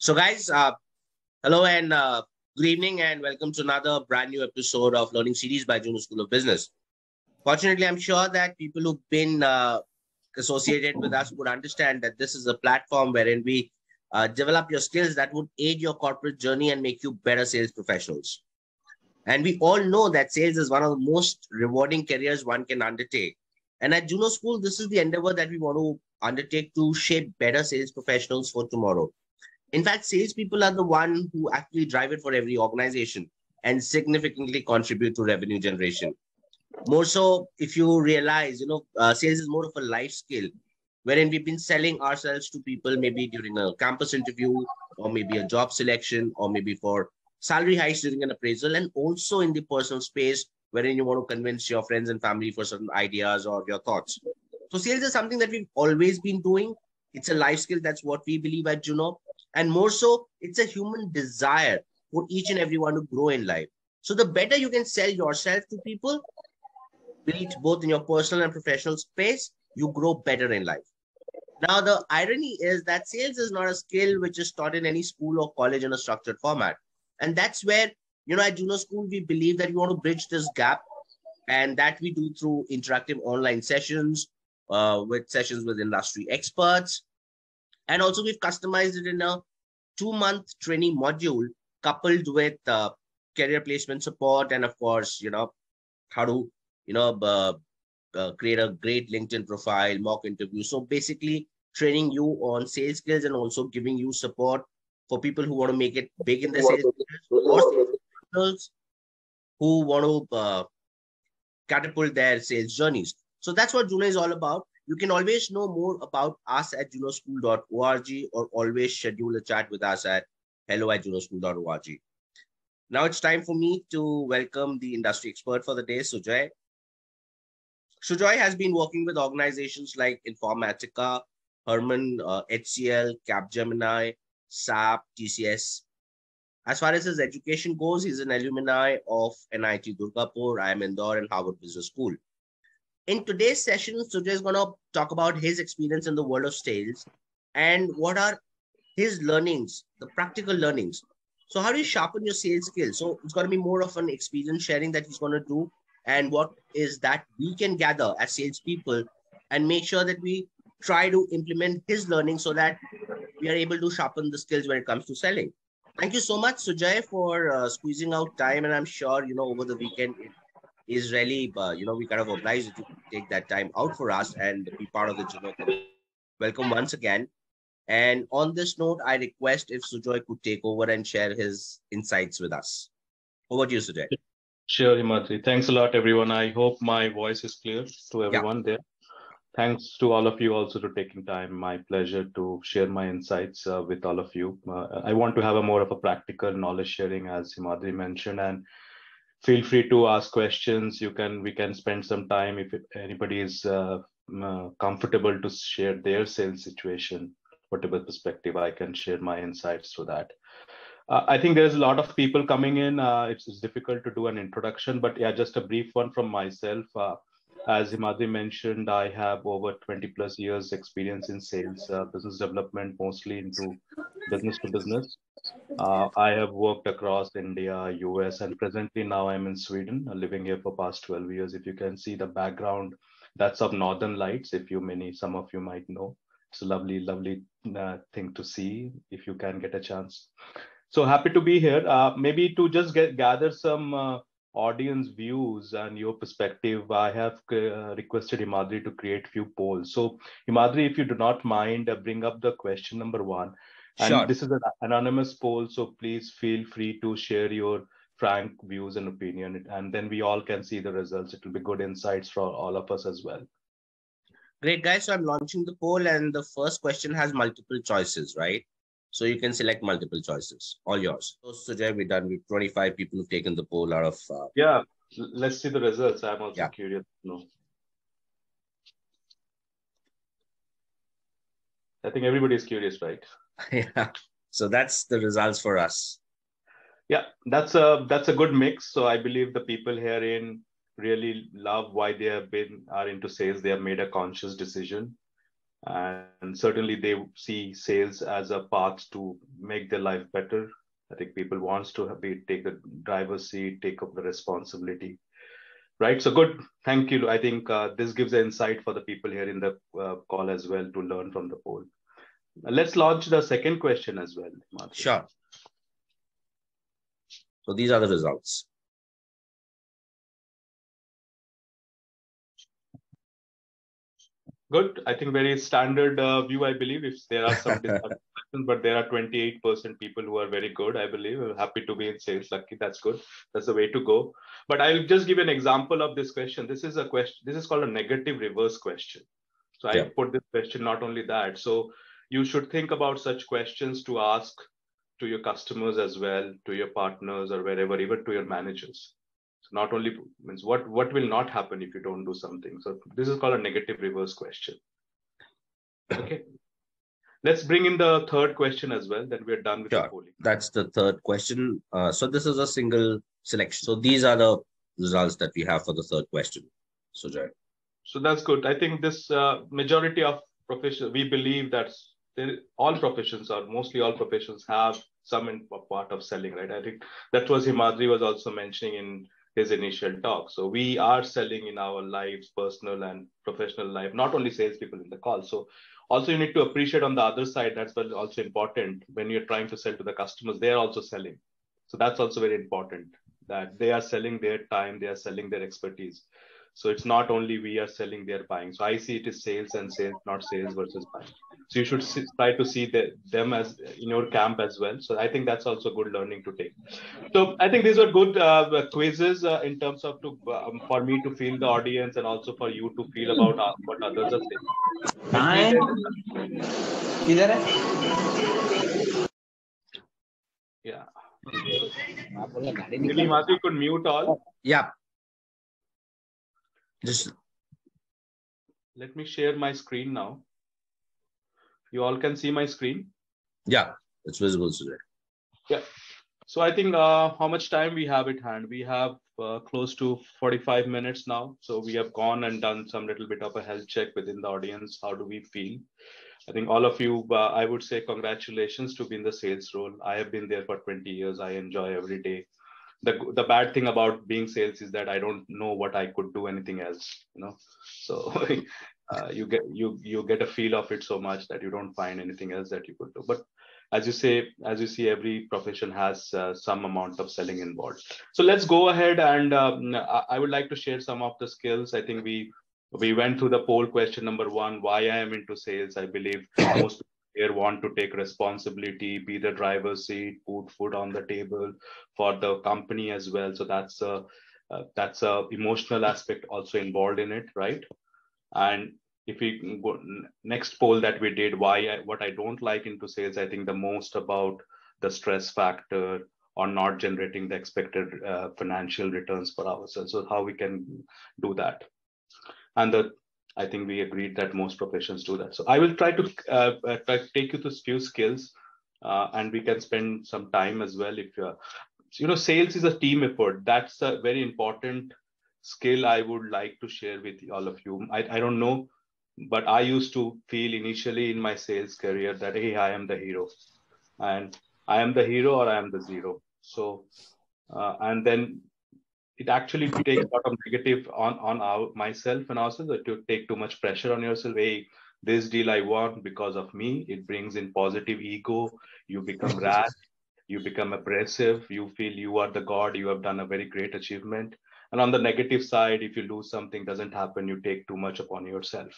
So, guys, uh, hello and uh, good evening, and welcome to another brand new episode of Learning Series by Juno School of Business. Fortunately, I'm sure that people who've been uh, associated with us would understand that this is a platform wherein we uh, develop your skills that would aid your corporate journey and make you better sales professionals. And we all know that sales is one of the most rewarding careers one can undertake. And at Juno School, this is the endeavor that we want to undertake to shape better sales professionals for tomorrow. In fact, salespeople are the one who actually drive it for every organization and significantly contribute to revenue generation. More so, if you realize, you know, uh, sales is more of a life skill, wherein we've been selling ourselves to people maybe during a campus interview, or maybe a job selection, or maybe for salary hikes during an appraisal, and also in the personal space, wherein you want to convince your friends and family for certain ideas or your thoughts. So, sales is something that we've always been doing. It's a life skill. That's what we believe at Juno and more so, it's a human desire for each and everyone to grow in life. So the better you can sell yourself to people, be it both in your personal and professional space, you grow better in life. Now, the irony is that sales is not a skill which is taught in any school or college in a structured format. And that's where, you know, at Juno School, we believe that we want to bridge this gap. And that we do through interactive online sessions, uh, with sessions with industry experts, and also we've customized it in a two month training module coupled with uh, career placement support and of course, you know, how to, you know, uh, uh, create a great LinkedIn profile, mock interview. So basically training you on sales skills and also giving you support for people who want to make it big in the sales or who want to uh, catapult their sales journeys. So that's what Juno is all about. You can always know more about us at junoschool.org or always schedule a chat with us at hello at junoschool.org. Now it's time for me to welcome the industry expert for the day, Sujoy. Sujoy has been working with organizations like Informatica, Harman, uh, HCL, Capgemini, SAP, TCS. As far as his education goes, he's an alumni of NIT Durgapur, IIM Indore, and Harvard Business School. In today's session, Sujay is going to talk about his experience in the world of sales and what are his learnings, the practical learnings. So, how do you sharpen your sales skills? So, it's going to be more of an experience sharing that he's going to do, and what is that we can gather as salespeople and make sure that we try to implement his learning so that we are able to sharpen the skills when it comes to selling. Thank you so much, Sujay, for uh, squeezing out time. And I'm sure, you know, over the weekend, is really, uh, you know, we kind of obliged to take that time out for us and be part of the Juno. Welcome once again. And on this note, I request if Sujoy could take over and share his insights with us. Over to you, Sujoy. Sure, Himadri. Thanks a lot, everyone. I hope my voice is clear to everyone yeah. there. Thanks to all of you also to taking time. My pleasure to share my insights uh, with all of you. Uh, I want to have a more of a practical knowledge sharing, as Himadri mentioned, and feel free to ask questions. You can we can spend some time if anybody is uh, uh, comfortable to share their sales situation whatever perspective i can share my insights to that. Uh, i think there's a lot of people coming in. Uh, it's, it's, difficult to do an introduction but yeah just a brief one from myself. Uh, as Himadri mentioned, I have over 20 plus years experience in sales, uh, business development, mostly into business to business. Uh, I have worked across India, US, and presently now I'm in Sweden, uh, living here for past 12 years. If you can see the background, that's of Northern Lights. If you many, some of you might know, it's a lovely, lovely uh, thing to see if you can get a chance. So happy to be here. Uh, maybe to just get gather some uh, audience views and your perspective, I have uh, requested Himadri to create a few polls. So Himadri, if you do not mind, uh, bring up the question number one. And sure. this is an anonymous poll, so please feel free to share your frank views and opinion, and then we all can see the results. It will be good insights for all of us as well. Great, guys. So I'm launching the poll, and the first question has multiple choices, right? So you can select multiple choices, all yours. So Sujay, we're done with 25 people who've taken the poll out of. Uh, yeah, let's see the results. I'm also yeah. curious know. I think everybody is curious, right? yeah. So that's the results for us. Yeah, that's a that's a good mix. So I believe the people here in really love why they have been are into sales. They have made a conscious decision and certainly they see sales as a path to make their life better i think people wants to be take the driver's seat take up the responsibility right so good thank you i think uh, this gives insight for the people here in the uh, call as well to learn from the poll let's launch the second question as well sure so these are the results Good. I think very standard uh, view, I believe. If there are some discussions, but there are 28% people who are very good, I believe. Happy to be in sales. Lucky, that's good. That's the way to go. But I'll just give an example of this question. This is a question. This is called a negative reverse question. So yeah. I put this question not only that. So you should think about such questions to ask to your customers as well, to your partners or wherever, even to your managers. So not only means what what will not happen if you don't do something. So this is called a negative reverse question. Okay. Let's bring in the third question as well. Then we're done with sure. the polling. That's the third question. Uh, so this is a single selection. So these are the results that we have for the third question. So Jay. So that's good. I think this uh, majority of professions, we believe that all professions or mostly all professions have some in, part of selling, right? I think that was Himadri was also mentioning in his initial talk. So we are selling in our lives, personal and professional life, not only salespeople in the call. So also you need to appreciate on the other side, that's also important when you're trying to sell to the customers, they're also selling. So that's also very important that they are selling their time, they are selling their expertise. So it's not only we are selling, they're buying. So I see it is sales and sales, not sales versus buying. So you should see, try to see the, them as in your camp as well. So I think that's also good learning to take. So I think these are good uh, quizzes uh, in terms of to um, for me to feel the audience and also for you to feel about uh, what others are saying. Yeah. Maybe Mati could mute all. Yeah. Just let me share my screen now. You all can see my screen. Yeah, it's visible today. Yeah. So I think uh, how much time we have at hand? We have uh, close to 45 minutes now. So we have gone and done some little bit of a health check within the audience. How do we feel? I think all of you, uh, I would say congratulations to be in the sales role. I have been there for 20 years. I enjoy every day the the bad thing about being sales is that I don't know what I could do anything else. You know, so uh, you get you you get a feel of it so much that you don't find anything else that you could do. But as you say, as you see, every profession has uh, some amount of selling involved. So let's go ahead and um, I would like to share some of the skills. I think we we went through the poll question number one: why I am into sales. I believe most here want to take responsibility, be the driver's seat, put food on the table for the company as well. So that's a uh, that's a emotional aspect also involved in it, right? And if we go next poll that we did, why I, what I don't like into sales, I think the most about the stress factor or not generating the expected uh, financial returns for ourselves. So how we can do that. And the I think we agreed that most professions do that. So I will try to uh, uh, try to take you few skills, uh, and we can spend some time as well. If you're, you know, sales is a team effort. That's a very important skill I would like to share with all of you. I, I don't know, but I used to feel initially in my sales career that hey, I am the hero, and I am the hero or I am the zero. So, uh, and then it actually takes a lot of negative on on our myself and ourselves to take too much pressure on yourself. Hey this deal i want because of me. It brings in positive ego. You become rash. You become oppressive. You feel you are the god. You have done a very great achievement. And on the negative side if you lose something doesn't happen you take too much upon yourself.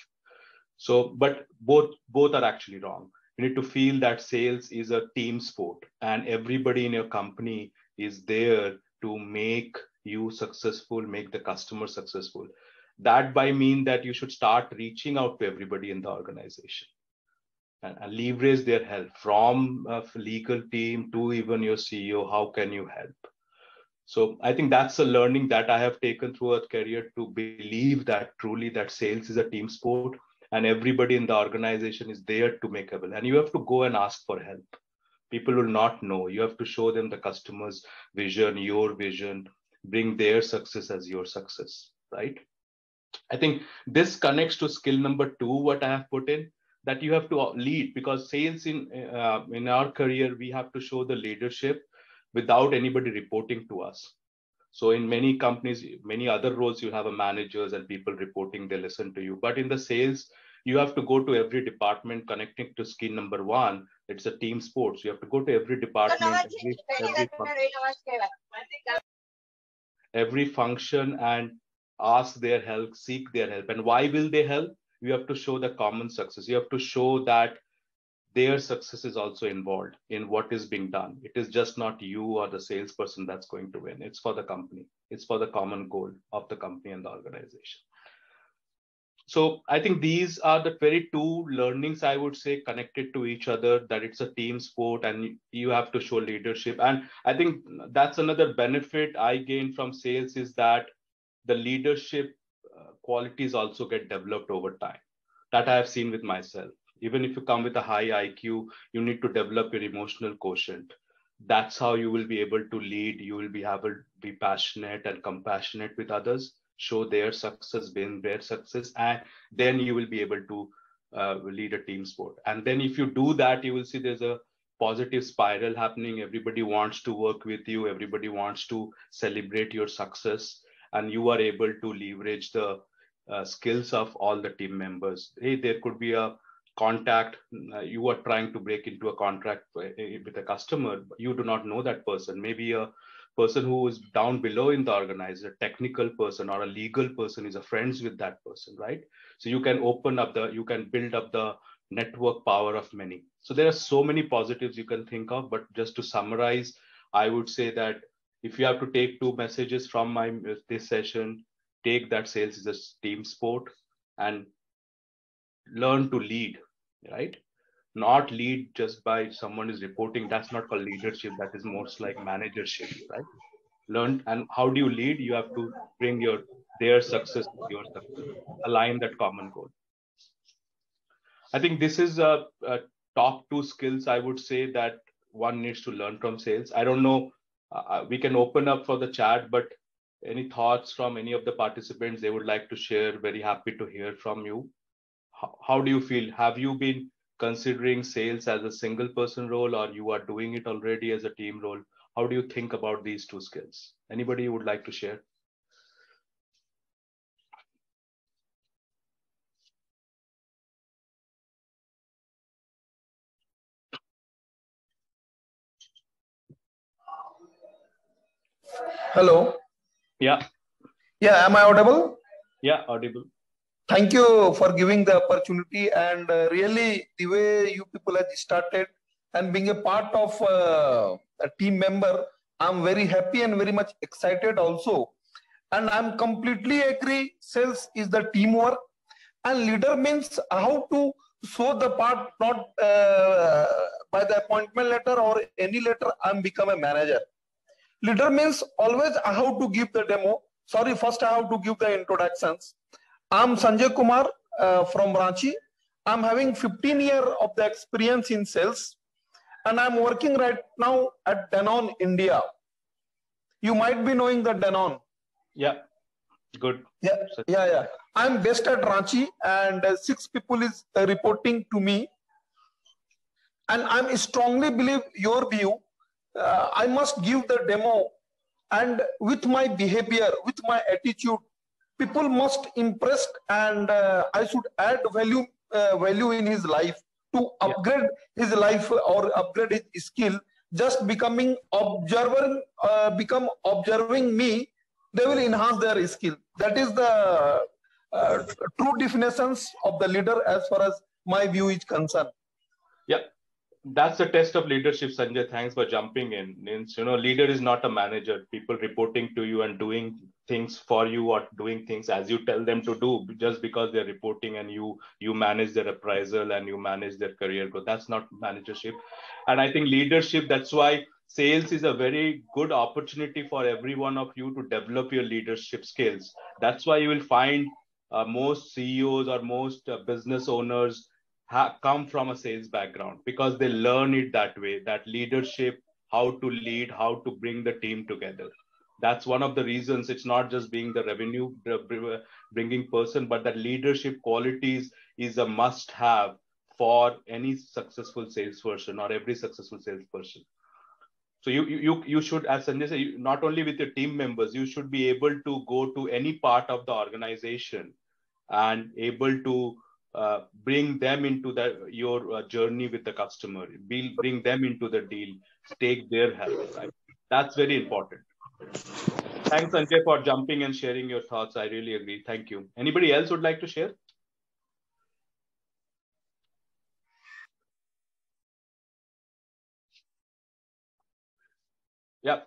So but both both are actually wrong. You need to feel that sales is a team sport and everybody in your company is there to make you successful make the customer successful. That by mean that you should start reaching out to everybody in the organization and, leverage their help from a legal team to even your ceo how can you help? So i think that's a learning that i have taken through a career to believe that truly that sales is a team sport and everybody in the organization is there to make able and you have to go and ask for help. People will not know. You have to show them the customer's vision your vision bring their success as your success right? I think this connects to skill number two what i have put in that you have to lead because sales in uh, in our career we have to show the leadership without anybody reporting to us. So in many companies many other roles you have a managers and people reporting they listen to you. But in the sales you have to go to every department connecting to skill number one. It's a team sport you have to go to every department every, every, every function and ask their help seek their help. And why will they help? You have to show the common success. You have to show that their success is also involved in what is being done. It is just not you or the salesperson that's going to win. It's for the company. It's for the common goal of the company and the organization so i think these are the very two learnings i would say connected to each other that it's a team sport and you have to show leadership and i think that's another benefit i gain from sales is that the leadership uh, qualities also get developed over time. That I have seen with myself. Even if you come with a high IQ, you need to develop your emotional quotient. That's how you will be able to lead. You will be able to be passionate and compassionate with others, show their success, bring their success, and then you will be able to uh, lead a team sport. And then if you do that, you will see there's a positive spiral happening. Everybody wants to work with you. Everybody wants to celebrate your success, and you are able to leverage the uh, skills of all the team members. Hey, there could be a contact. Uh, you are trying to break into a contract with a customer. You do not know that person. Maybe a person who is down below in the organizer, a technical person or a legal person is a friends with that person, right? So you can open up the, you can build up the network power of many. So there are so many positives you can think of, but just to summarize, I would say that if you have to take two messages from my this session, take that sales is a team sport and learn to lead right not lead just by someone is reporting. That's not called leadership. That is most like managership right? Learn and how do you lead? You have to bring your their success your success. Align that common goal. I think this is a, a top two skills i would say that one needs to learn from sales. I don't know uh, uh we can open up for the chat but any thoughts from any of the participants they would like to share? Very happy to hear from you. How, how do you feel? Have you been considering sales as a single person role or you are doing it already as a team role how do you think about these two skills anybody would like to share hello yeah. Yeah. Am I audible? Yeah, audible. Thank you for giving the opportunity and uh, really the way you people have started and being a part of uh, a team member, I'm very happy and very much excited also. And I'm completely agree. Sales is the teamwork, and leader means how to show the part not uh, by the appointment letter or any letter. I'm become a manager Leader means always have to give the demo. Sorry, first I have to give the introductions. I'm Sanjay Kumar uh, from Ranchi. I'm having 15 year of the experience in sales and I'm working right now at Danone India. You might be knowing the Danone. Yeah, good. Yeah, yeah, yeah. I'm based at Ranchi and uh, six people is uh, reporting to me. And I'm strongly believe your view uh, I must give the demo and with my behavior, with my attitude, people must impress and uh, I should add value uh, value in his life to upgrade yeah. his life or upgrade his skill. Just becoming observer, uh, become observing me, they will enhance their skill. That is the uh, true definitions of the leader as far as my view is concerned. Yeah, that's the test of leadership, Sanjay. Thanks for jumping in. Means you know, leader is not a manager. People reporting to you and doing things for you or doing things as you tell them to do just because they're reporting and you you manage their appraisal and you manage their career growth. That's not managership. And I think leadership. That's why sales is a very good opportunity for every one of you to develop your leadership skills. That's why you will find uh, most CEOs or most uh, business owners ha- come from a sales background because they learn it that way that leadership how to lead how to bring the team together that's one of the reasons it's not just being the revenue bringing person but that leadership qualities is a must have for any successful salesperson or every successful salesperson. So you you you should, as Sanjay said, not only with your team members, you should be able to go to any part of the organization and able to uh, bring them into the, your uh, journey with the customer, be, bring them into the deal, take their help. Right? That's very important. Thanks, Sanjay, for jumping and sharing your thoughts. I really agree. Thank you. Anybody else would like to share? Yeah,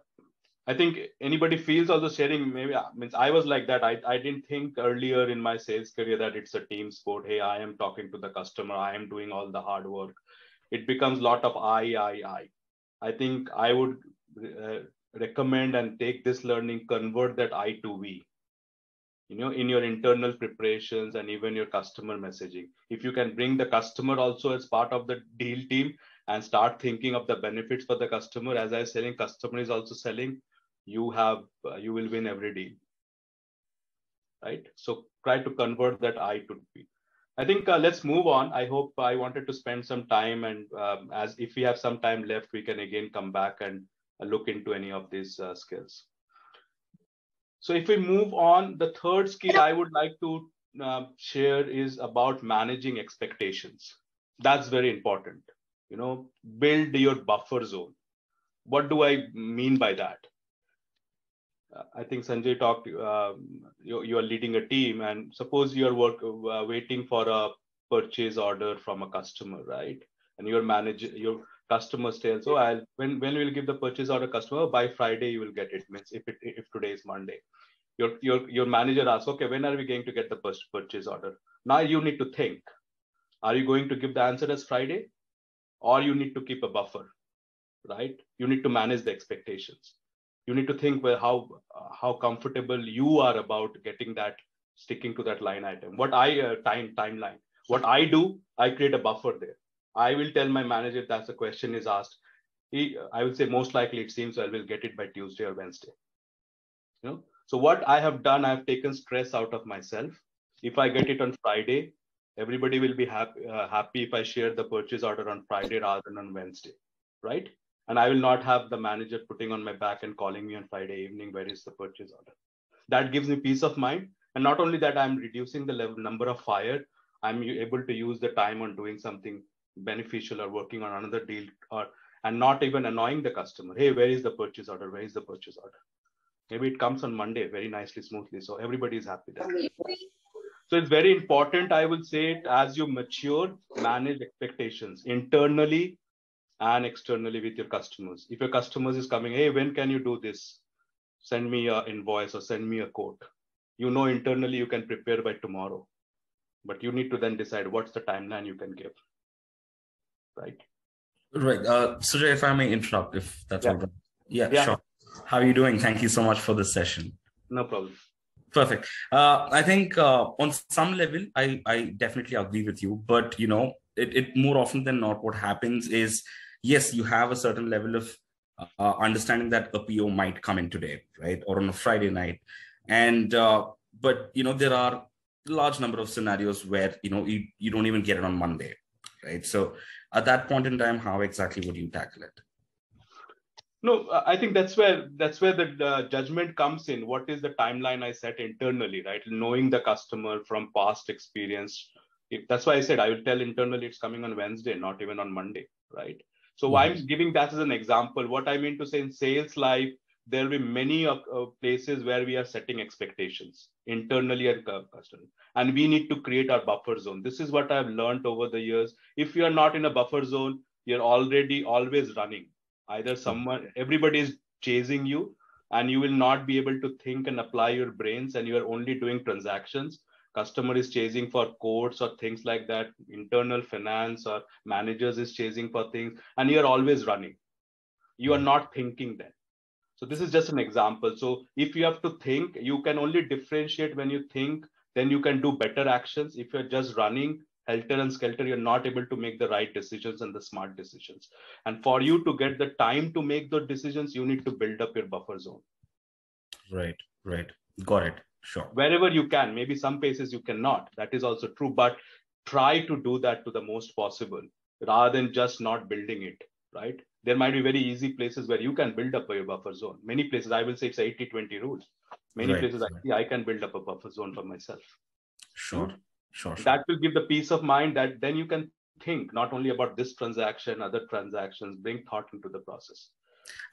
I think anybody feels also sharing. Maybe uh, means I was like that. I, I didn't think earlier in my sales career that it's a team sport. Hey, I am talking to the customer. I am doing all the hard work. It becomes a lot of I, I, I. I think I would uh, recommend and take this learning, convert that I to we. You know, in your internal preparations and even your customer messaging. If you can bring the customer also as part of the deal team, and start thinking of the benefits for the customer as i was saying customer is also selling you have uh, you will win every deal right so try to convert that i to b i think uh, let's move on i hope i wanted to spend some time and um, as if we have some time left we can again come back and look into any of these uh, skills. So if we move on the third skill i would like to uh, share is about managing expectations. That's very important. You know build your buffer zone. What do i mean by that? Uh, i think sanjay talked uh, you, you are leading a team and suppose you are work, uh, waiting for a purchase order from a customer right? And you're your manager your customer tells so i'll when when we will give the purchase order customer by friday you will get it. Means if it if today is monday. Your your your manager asks okay when are we going to get the purchase order? Now you need to think. Are you going to give the answer as friday? Or you need to keep a buffer right? You need to manage the expectations. You need to think well how uh, how comfortable you are about getting that sticking to that line item. What i uh, time timeline. What i do i create a buffer there i will tell my manager if that's a question is asked he i will say most likely it seems i will get it by tuesday or wednesday you know so what i have done i have taken stress out of myself if i get it on friday everybody will be happy, uh, happy if I share the purchase order on Friday rather than on Wednesday, right? And I will not have the manager putting on my back and calling me on Friday evening, where is the purchase order? That gives me peace of mind. And not only that, I'm reducing the level number of fire. I'm able to use the time on doing something beneficial or working on another deal or and not even annoying the customer. Hey, where is the purchase order? Where is the purchase order? Maybe it comes on Monday very nicely, smoothly. So everybody is happy there. So it's very important, I would say, it as you mature, manage expectations internally and externally with your customers. If your customers is coming, hey, when can you do this? Send me an invoice or send me a quote. You know internally you can prepare by tomorrow, but you need to then decide what's the timeline you can give. Right. Right. Uh, Sujay, if I may interrupt, if that's yeah. all right. Yeah, yeah, sure. How are you doing? Thank you so much for this session. No problem. Perfect. Uh, I think uh, on some level, I, I definitely agree with you. But you know, it, it more often than not, what happens is, yes, you have a certain level of uh, understanding that a PO might come in today, right, or on a Friday night, and uh, but you know there are large number of scenarios where you know you, you don't even get it on Monday, right? So at that point in time, how exactly would you tackle it? no i think that's where that's where the judgment comes in. What is the timeline i set internally right? Knowing the customer from past experience. If, that's why i said i will tell internally it's coming on wednesday not even on monday right? So mm-hmm. i'm giving that as an example. What i mean to say in sales life there will be many uh, places where we are setting expectations internally and customer. And we need to create our buffer zone. This is what i've learned over the years. If you are not in a buffer zone you're already always running. Either someone everybody is chasing you and you will not be able to think and apply your brains and you are only doing transactions. Customer is chasing for quotes or things like that. Internal finance or managers is chasing for things and you're always running. You are not thinking then so this is just an example. So if you have to think you can only differentiate when you think then you can do better actions. If you're just running helter and skelter you're not able to make the right decisions and the smart decisions. And for you to get the time to make those decisions you need to build up your buffer zone. Right right. Got it. Sure. Wherever you can. Maybe some places you cannot. That is also true. But try to do that to the most possible rather than just not building it, right? There might be very easy places where you can build up your buffer zone. Many places, I will say it's 80 20 rule. Many right. places, actually, I can build up a buffer zone for myself. Sure. Sure, sure. That will give the peace of mind that then you can think not only about this transaction, other transactions, bring thought into the process.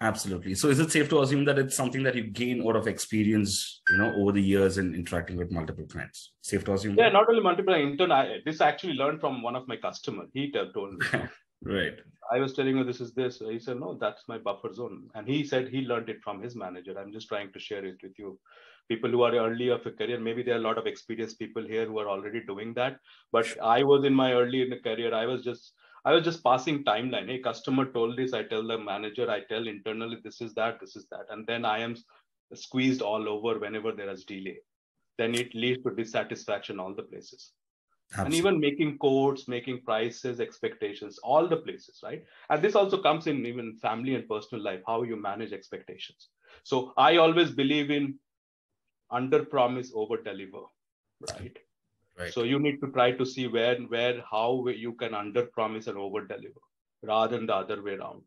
Absolutely. So, is it safe to assume that it's something that you gain out of experience, you know, over the years in interacting with multiple clients? Safe to assume. Yeah, that? not only multiple intern. I, this I actually learned from one of my customers. He told me. right. I was telling you this is this. He said, no, that's my buffer zone, and he said he learned it from his manager. I'm just trying to share it with you. People who are early of a career, maybe there are a lot of experienced people here who are already doing that. But I was in my early in the career. I was just I was just passing timeline. Hey, customer told this. I tell the manager. I tell internally this is that, this is that, and then I am squeezed all over whenever there is delay. Then it leads to dissatisfaction all the places. Absolutely. And even making quotes, making prices, expectations, all the places, right? And this also comes in even family and personal life, how you manage expectations. So I always believe in under promise, over deliver, right? Right. So you need to try to see where, where, how you can under promise and over deliver rather than the other way around.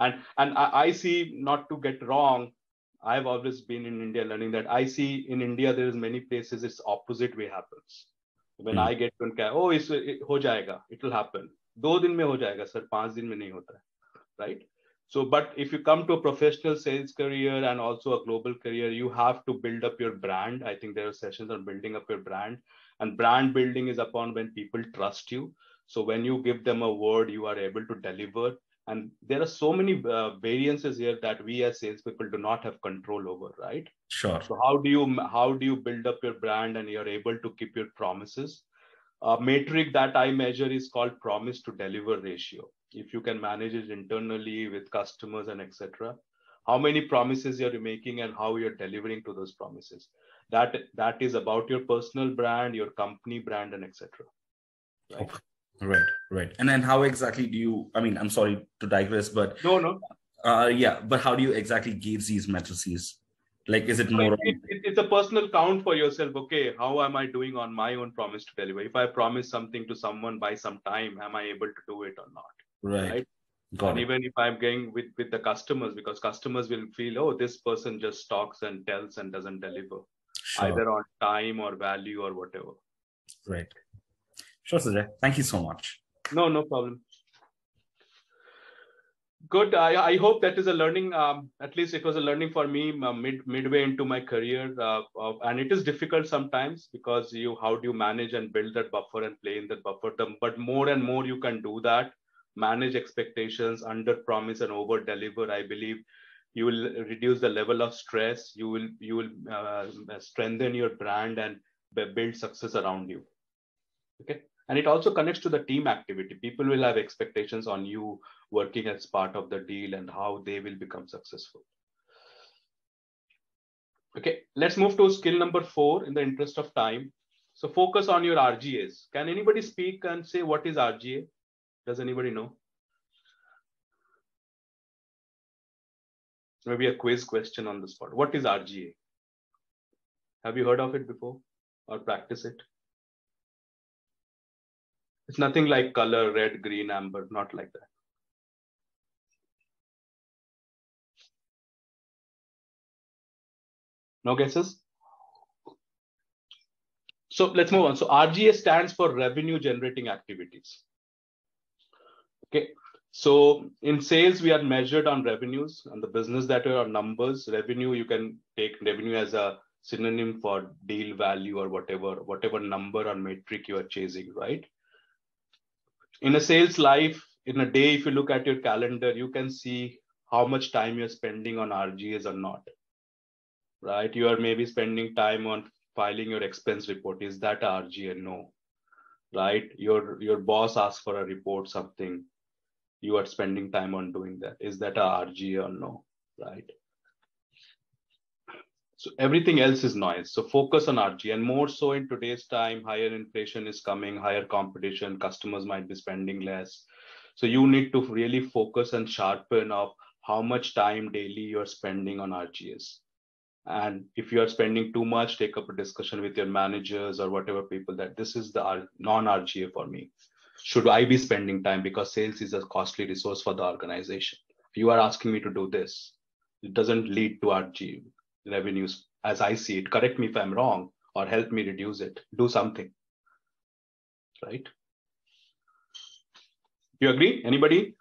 And and I, I see not to get wrong. I've always been in India learning that I see in India there is many places it's opposite way happens When mm. I get to oh it's it, ho jayega, it will happen. दो दिन में हो जाएगा sir पांच दिन में नहीं होता है right so but if you come to a professional sales career and also a global career you have to build up your brand i think there are sessions on building up your brand and brand building is upon when people trust you so when you give them a word you are able to deliver and there are so many uh, variances here that we as salespeople do not have control over right? Sure. So how do you how do you build up your brand and you're able to keep your promises? A metric that i measure is called promise to deliver ratio. If you can manage it internally with customers and etc how many promises you're making and how you're delivering to those promises. That that is about your personal brand your company brand and etc right right right and then how exactly do you i mean i'm sorry to digress but no no uh yeah but how do you exactly gauge these matrices like is it more it, it, it's a personal count for yourself okay how am i doing on my own promise to deliver if i promise something to someone by some time am i able to do it or not right, right? Got and it. even if i'm going with with the customers because customers will feel oh this person just talks and tells and doesn't deliver sure. either on time or value or whatever. Right. Sure, Sujay. Thank you so much. No, no problem. Good. I, I hope that is a learning. Um, at least it was a learning for me uh, mid midway into my career, uh, and it is difficult sometimes because you how do you manage and build that buffer and play in that buffer. The, but more and more you can do that, manage expectations, under promise and over deliver. I believe you will reduce the level of stress you will you will uh, strengthen your brand and build success around you okay and it also connects to the team activity people will have expectations on you working as part of the deal and how they will become successful okay let's move to skill number four in the interest of time so focus on your rgas can anybody speak and say what is rga does anybody know maybe a quiz question on the spot. What is RGA? Have you heard of it before or practice it? It's nothing like color, red, green, amber, not like that. No guesses? So let's move on. So RGA stands for revenue generating activities. Okay, so in sales, we are measured on revenues and the business that are numbers. Revenue, you can take revenue as a synonym for deal value or whatever, whatever number or metric you are chasing, right? In a sales life, in a day, if you look at your calendar, you can see how much time you're spending on RGAs or not, right? You are maybe spending time on filing your expense report. Is that RGA? No, right? Your your boss asks for a report, something you are spending time on doing that. Is that a RG or no? Right. So everything else is noise. So focus on RG and more so in today's time, higher inflation is coming, higher competition, customers might be spending less. So you need to really focus and sharpen up how much time daily you're spending on RGS. and if you are spending too much take up a discussion with your managers or whatever people that this is the non rga for me should i be spending time because sales is a costly resource for the organization you are asking me to do this it doesn't lead to rg revenues as i see it correct me if i'm wrong or help me reduce it do something. Right? You agree? Anybody?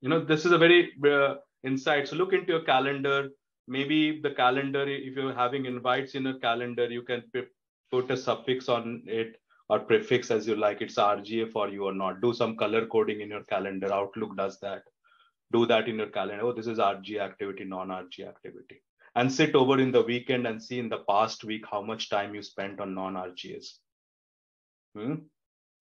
You know this is a very uh, insight. So look into your calendar. Maybe the calendar if you're having invites in a calendar you can put a suffix on it or prefix as you like. It's rga for you or not. Do some color coding in your calendar. Outlook does that do that in your calendar oh this is rg activity non rg activity and sit over in the weekend and see in the past week how much time you spent on non rgas hmm?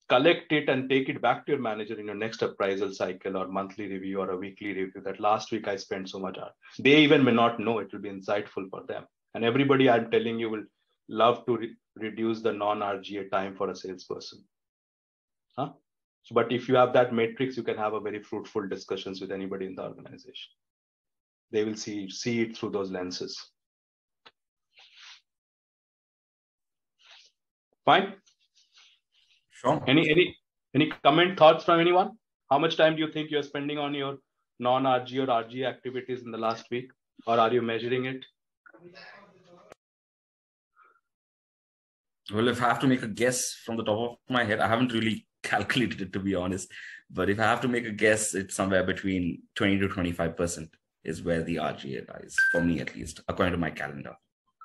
collect it and take it back to your manager in your next appraisal cycle or monthly review or a weekly review that last week I spent so much hour. They even may not know it will be insightful for them. And everybody I'm telling you will love to re- reduce the non-RGA time for a salesperson. Huh? So, but if you have that matrix, you can have a very fruitful discussions with anybody in the organization. They will see, see it through those lenses. Fine. Sure. Any any any comment thoughts from anyone? How much time do you think you're spending on your non-RG or RG activities in the last week, or are you measuring it? Well, if I have to make a guess from the top of my head, I haven't really calculated it to be honest. But if I have to make a guess, it's somewhere between 20 to 25 percent is where the RGA lies for me at least, according to my calendar.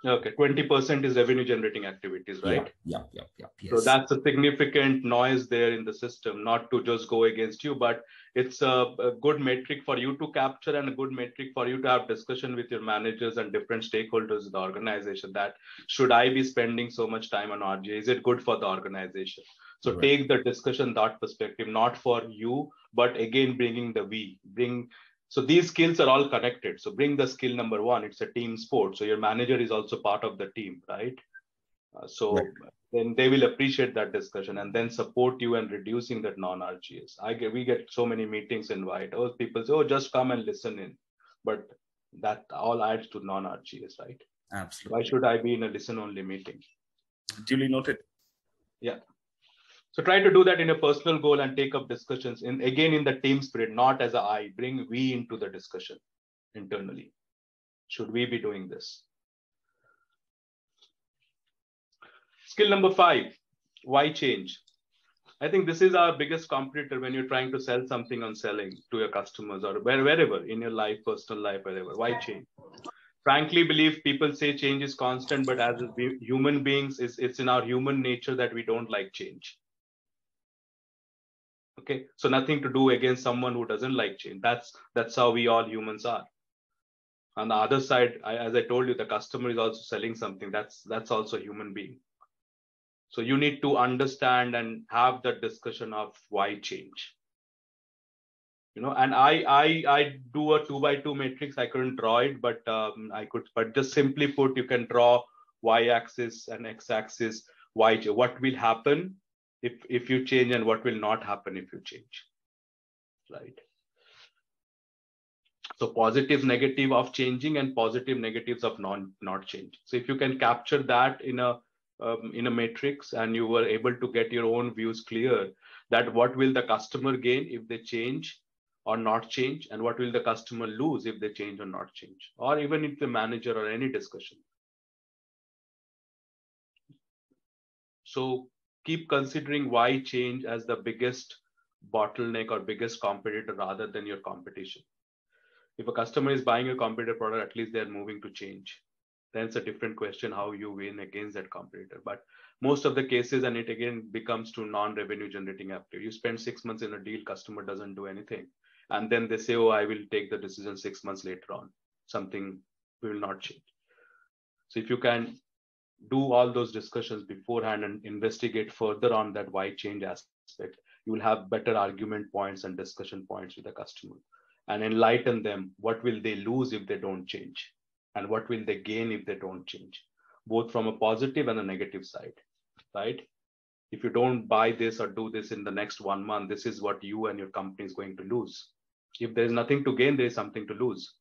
Okay, 20% is revenue generating activities, right? Yeah, yeah, yeah. yeah yes. So that's a significant noise there in the system, not to just go against you, but it's a, a, good metric for you to capture and a good metric for you to have discussion with your managers and different stakeholders in the organization that should I be spending so much time on RGA? Is it good for the organization? So right. take the discussion that perspective, not for you, but again, bringing the we, bring so these skills are all connected. So bring the skill number one. It's a team sport. So your manager is also part of the team, right? Uh, so right. then they will appreciate that discussion and then support you and reducing that non-RGS. I get we get so many meetings invite. Oh, people say, oh, just come and listen in, but that all adds to non-RGS, right? Absolutely. Why should I be in a listen-only meeting? Duly noted. Yeah. So try to do that in a personal goal and take up discussions in again in the team spirit, not as a I. Bring we into the discussion internally. Should we be doing this? Skill number five, why change? I think this is our biggest competitor when you're trying to sell something on selling to your customers or wherever in your life, personal life, wherever. Why change? Frankly, believe people say change is constant, but as human beings, it's, it's in our human nature that we don't like change okay? So nothing to do against someone who doesn't like change. That's that's how we all humans are. On the other side I, as i told you the customer is also selling something. That's that's also a human being. So you need to understand and have the discussion of why change. You know and i i i do a two by two matrix. I couldn't draw it but um, i could but just simply put you can draw y axis and x axis why what will happen if if you change and what will not happen if you change right? So positive negative of changing and positive negatives of non not change so if you can capture that in a um, in a matrix and you were able to get your own views clear that what will the customer gain if they change or not change and what will the customer lose if they change or not change or even if the manager or any discussion. So keep considering why change as the biggest bottleneck or biggest competitor rather than your competition. If a customer is buying a competitor product, at least they're moving to change. Then it's a different question how you win against that competitor. But most of the cases, and it again becomes to non-revenue generating activity. You spend six months in a deal, customer doesn't do anything. And then they say, oh, I will take the decision six months later on. Something will not change. So if you can do all those discussions beforehand and investigate further on that why change aspect. You will have better argument points and discussion points with the customer and enlighten them what will they lose if they don't change and what will they gain if they don't change both from a positive and a negative side right? If you don't buy this or do this in the next one month this is what you and your company is going to lose. If there is nothing to gain there is something to lose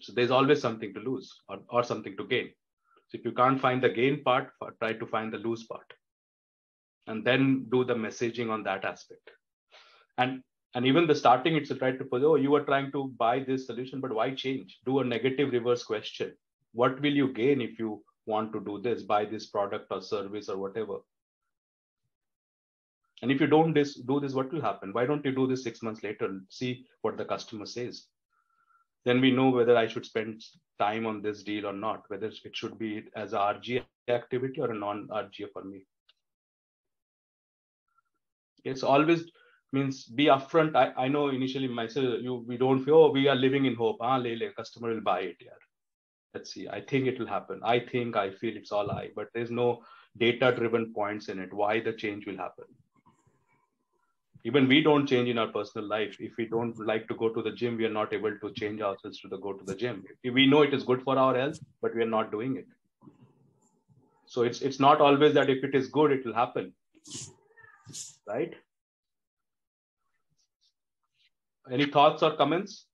So there's always something to lose or, or something to gain. So if you can't find the gain part, try to find the lose part. And then do the messaging on that aspect. And and even the starting it's a try to put, oh, you are trying to buy this solution, but why change? Do a negative reverse question. What will you gain if you want to do this, buy this product or service or whatever? And if you don't this, do this, what will happen? Why don't you do this six months later and see what the customer says? Then we know whether I should spend time on this deal or not, whether it should be as a RG activity or a non-RGA for me. It's always means be upfront. I, I know initially myself, you we don't feel, oh, we are living in hope. Ah, lele, customer will buy it. Yeah. Let's see. I think it will happen. I think I feel it's all I, but there's no data driven points in it. Why the change will happen even we don't change in our personal life. If we don't like to go to the gym we are not able to change ourselves to the go to the gym. We know it is good for our health but we are not doing it. So it's it's not always that if it is good it will happen. Right? Any thoughts or comments?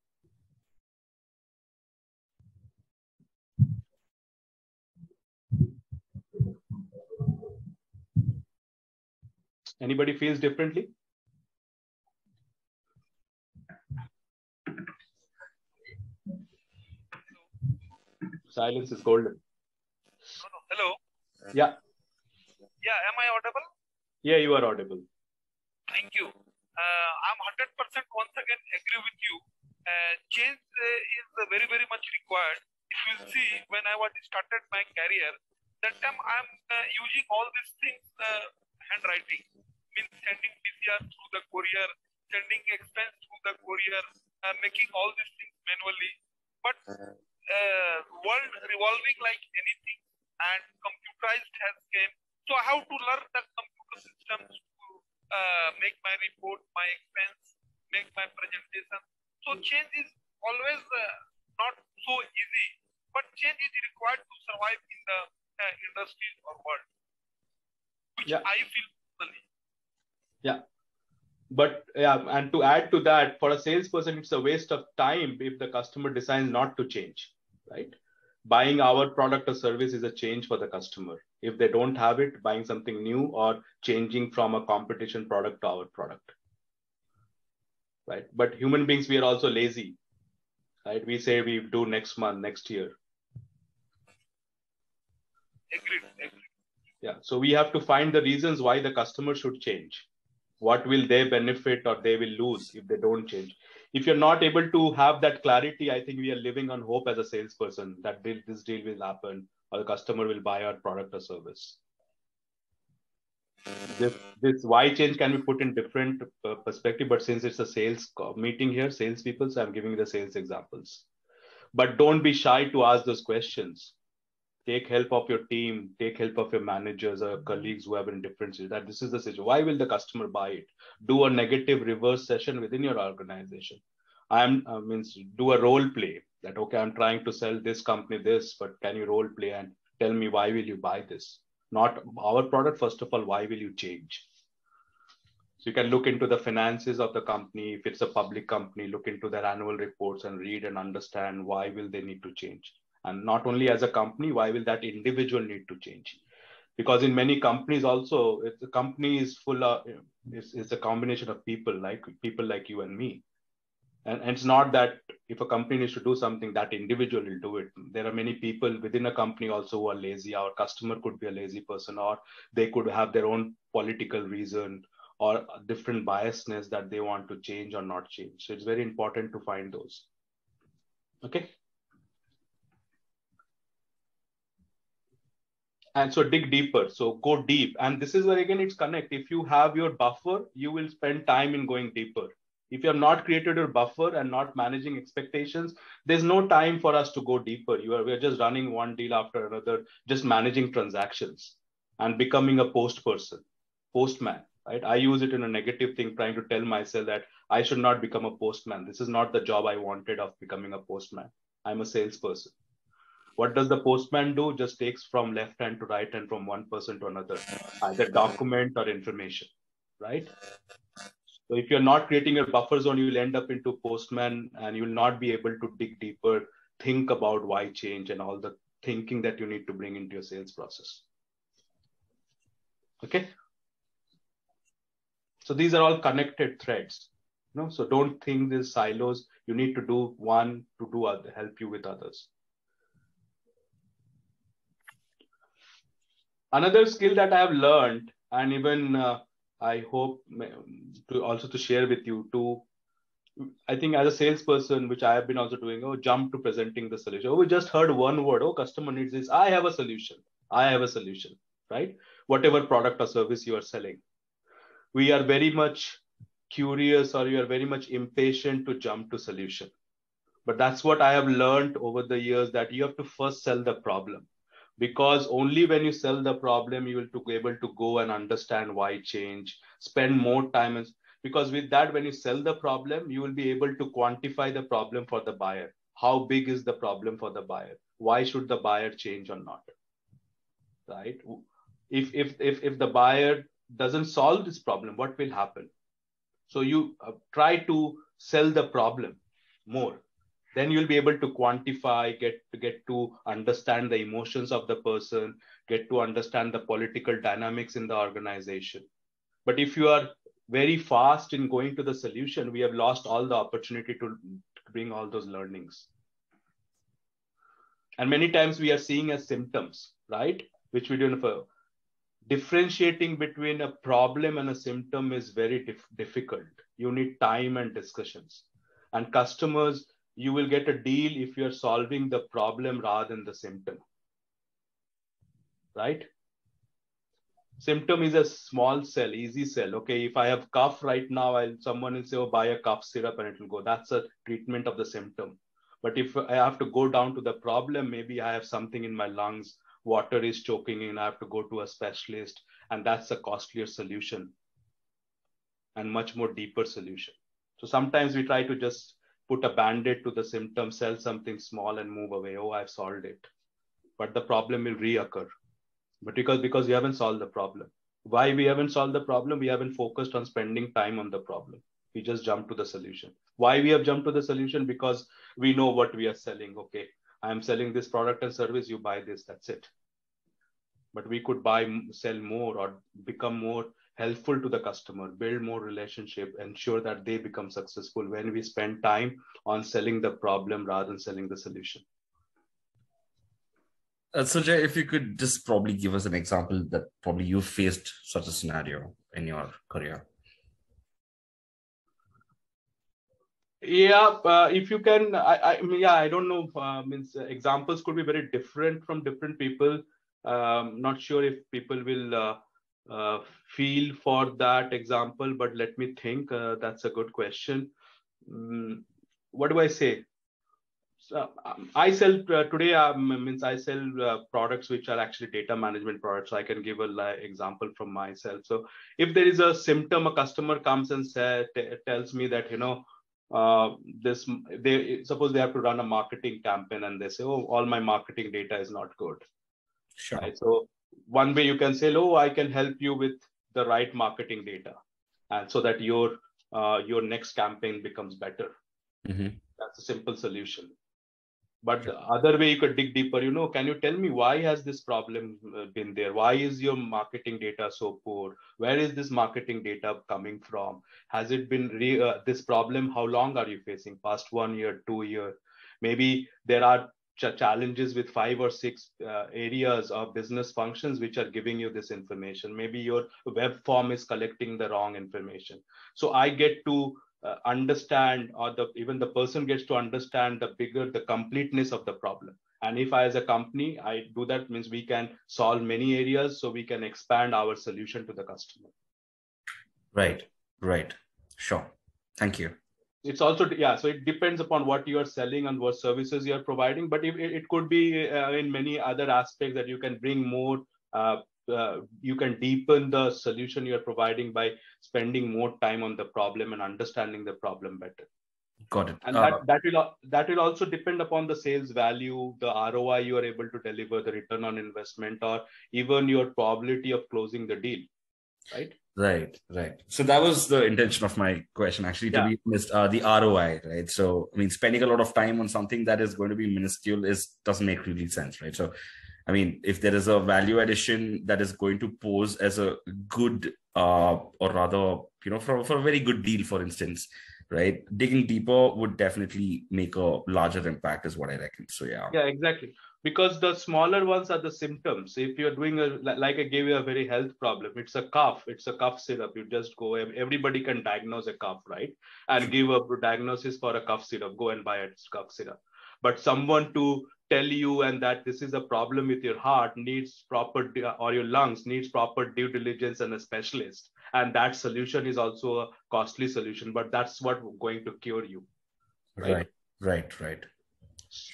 Anybody feels differently Silence is golden. Hello. Yeah. Yeah. Am I audible? Yeah, you are audible. Thank you. Uh, I'm 100% once again agree with you. Uh, change uh, is very, very much required. If you see, when I was started my career, that time I'm uh, using all these things uh, handwriting, means sending PCR through the courier, sending expense through the courier, uh, making all these things manually. But uh, world revolving like anything and computerized has came. So I have to learn the computer systems to uh, make my report, my expense, make my presentation. So change is always uh, not so easy, but change is required to survive in the uh, industry or world, which yeah. I feel personally. Yeah but yeah and to add to that for a salesperson it's a waste of time if the customer decides not to change right? Buying our product or service is a change for the customer. If they don't have it buying something new or changing from a competition product to our product right? But human beings we are also lazy right? We say we do next month next year. Agreed, agreed. yeah so we have to find the reasons why the customer should change. What will they benefit or they will lose if they don't change if you're not able to have that clarity i think we are living on hope as a salesperson that this deal will happen or the customer will buy our product or service. This, this why change can be put in different uh, perspective but since it's a sales meeting here sales people so i'm giving the sales examples. But don't be shy to ask those questions take help of your team, take help of your managers or colleagues who have been different that this is the situation. Why will the customer buy it? Do a negative reverse session within your organization. I'm I uh, means do a role play that okay, I'm trying to sell this company this, but can you role play and tell me why will you buy this? Not our product, first of all, why will you change? So you can look into the finances of the company. If it's a public company, look into their annual reports and read and understand why will they need to change and not only as a company why will that individual need to change? Because in many companies also it's a company is full of it's, it's a combination of people like people like you and me. And, and it's not that if a company needs to do something that individual will do it. There are many people within a company also who are lazy our customer could be a lazy person or they could have their own political reason or different biasness that they want to change or not change. So it's very important to find those. Okay and so dig deeper. So go deep. And this is where again it's connect. If you have your buffer you will spend time in going deeper. If you have not created your buffer and not managing expectations there's no time for us to go deeper. You are we're just running one deal after another just managing transactions and becoming a post person postman right? I use it in a negative thing trying to tell myself that i should not become a postman. This is not the job i wanted of becoming a postman. I'm a salesperson what does the postman do just takes from left hand to right and from one person to another either document or information right so if you're not creating your buffer zone you will end up into postman and you will not be able to dig deeper think about why change and all the thinking that you need to bring into your sales process. Okay. So these are all connected threads. You know, so don't think these silos. You need to do one to do other, help you with others. Another skill that I have learned, and even uh, I hope to also to share with you to I think as a salesperson, which I have been also doing, oh, jump to presenting the solution. Oh, we just heard one word. Oh, customer needs this. I have a solution. I have a solution, right? Whatever product or service you are selling. We are very much curious or you are very much impatient to jump to solution. But that's what I have learned over the years that you have to first sell the problem because only when you sell the problem, you will be able to go and understand why change, spend more time and because with that when you sell the problem you will be able to quantify the problem for the buyer. How big is the problem for the buyer? Why should the buyer change or not? Right? If if if, if the buyer doesn't solve this problem what will happen? So you uh, try to sell the problem more then you'll be able to quantify get to get to understand the emotions of the person get to understand the political dynamics in the organization but if you are very fast in going to the solution, we have lost all the opportunity to bring all those learnings. And many times we are seeing as symptoms, right? Which we don't know. Differentiating between a problem and a symptom is very dif- difficult. You need time and discussions. And customers, you will get a deal if you're solving the problem rather than the symptom. Right? symptom is a small cell easy cell okay if i have cough right now i'll someone will say oh buy a cough syrup and it will go that's a treatment of the symptom but if i have to go down to the problem maybe i have something in my lungs water is choking in i have to go to a specialist and that's a costlier solution and much more deeper solution so sometimes we try to just put a band-aid to the symptom sell something small and move away. Oh i've solved it. But the problem will reoccur. But because because we haven't solved the problem. Why we haven't solved the problem? We haven't focused on spending time on the problem. We just jumped to the solution. Why we have jumped to the solution? Because we know what we are selling. Okay i am selling this product and service. You buy this. That's it. But we could buy sell more or become more helpful to the customer build more relationship ensure that they become successful when we spend time on selling the problem rather than selling the solution uh, Sujay, if you could just probably give us an example that probably you faced such a scenario in your career. Yeah, uh, if you can, I, I mean, yeah, I don't know. Uh, means uh, examples could be very different from different people. Um, not sure if people will uh, uh, feel for that example, but let me think. Uh, that's a good question. Um, what do I say? So, um, I sell uh, today um, means I sell uh, products which are actually data management products. So I can give a example from myself. So if there is a symptom, a customer comes and say, tells me that you know uh, this they suppose they have to run a marketing campaign and they say, oh, all my marketing data is not good. Sure. Right? So one way you can say, oh, I can help you with the right marketing data, and so that your uh, your next campaign becomes better. Mm-hmm. That's a simple solution. But the other way you could dig deeper you know can you tell me why has this problem uh, been there? Why is your marketing data so poor? Where is this marketing data coming from? Has it been re- uh, this problem how long are you facing? Past one year two year? Maybe there are ch- challenges with five or six uh, areas of business functions which are giving you this information. Maybe your web form is collecting the wrong information. So i get to uh, understand or the even the person gets to understand the bigger the completeness of the problem. And if i as a company i do that means we can solve many areas so we can expand our solution to the customer. Right. Right. Sure. Thank you it's also yeah so it depends upon what you are selling and what services you are providing but it, it could be uh, in many other aspects that you can bring more uh, uh, you can deepen the solution you're providing by spending more time on the problem and understanding the problem better. Got it. And uh, that, that will that will also depend upon the sales value the roi you are able to deliver the return on investment or even your probability of closing the deal right Right, right. So that was the intention of my question, actually, to Yeah. be honest, uh, the ROI, right? So, I mean, spending a lot of time on something that is going to be minuscule is doesn't make really sense, right? So, I mean, if there is a value addition that is going to pose as a good, uh, or rather, you know, for, for a very good deal, for instance, right? Digging deeper would definitely make a larger impact, is what I reckon. So, yeah. Yeah, exactly. Because the smaller ones are the symptoms. If you're doing a like I gave you a very health problem, it's a cough. It's a cough syrup. You just go. Everybody can diagnose a cough, right? And give a diagnosis for a cough syrup. Go and buy a cough syrup. But someone to tell you and that this is a problem with your heart needs proper or your lungs needs proper due diligence and a specialist. And that solution is also a costly solution, but that's what going to cure you. Right, right, right.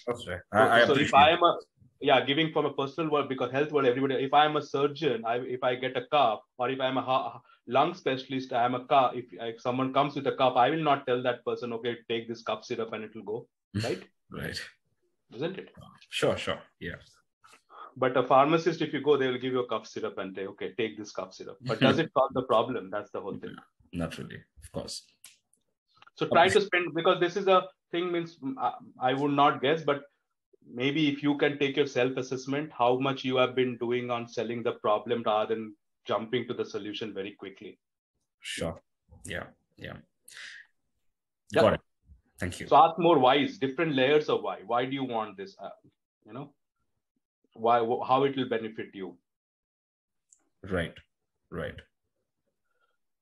Okay. So, I, I so if I am a yeah, giving from a personal world because health world, everybody. If I am a surgeon, I, if I get a cough, or if I am a lung specialist, I am a cough. If, if someone comes with a cough, I will not tell that person, okay, take this cough syrup and it will go, mm-hmm. right? Right. Isn't it? Sure, sure. Yeah. But a pharmacist, if you go, they will give you a cough syrup and say, okay, take this cough syrup. But does it solve the problem? That's the whole thing. Not really, of course. So try to spend because this is a thing means mm, I- I would not guess, but maybe if you can take your self assessment, how much you have been doing on selling the problem rather than jumping to the solution very quickly. Sure. Yeah. Yeah. Yeah. Got it. Thank you. So ask more whys, different layers of why. Why do you want this? Uh, you know, why? wh- How it will benefit you? right. Right.